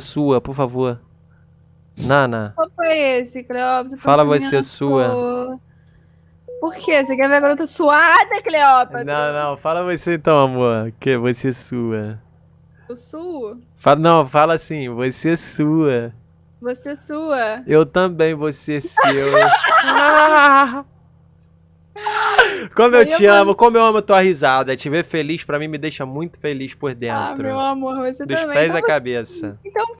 Sua, por favor. Nana. Qual foi esse, Cleópatra? Fala você, sua. sua. Por quê? Você quer ver a garota suada, Cleópatra? Não, não, fala você então, amor. Que você é sua. Eu suo? Fala, não, fala assim, você é sua. Você é sua. Eu também, você seu. Como eu te amo, como eu amo tua risada. Te